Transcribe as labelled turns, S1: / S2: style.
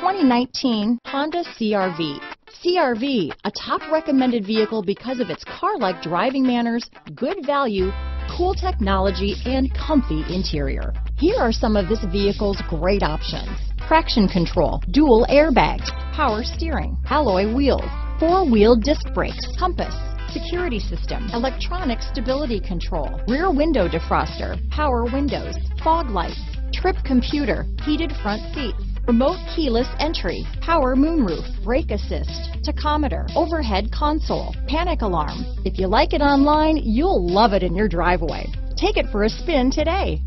S1: 2019 Honda CRV. CRV, a top recommended vehicle because of its car-like driving manners, good value, cool technology, and comfy interior. Here are some of this vehicle's great options. Traction control, dual airbags, power steering, alloy wheels, four-wheel disc brakes, compass, security system, electronic stability control, rear window defroster, power windows, fog lights, trip computer, heated front seats, remote keyless entry, power moonroof, brake assist, tachometer, overhead console, panic alarm. If you like it online, you'll love it in your driveway. Take it for a spin today.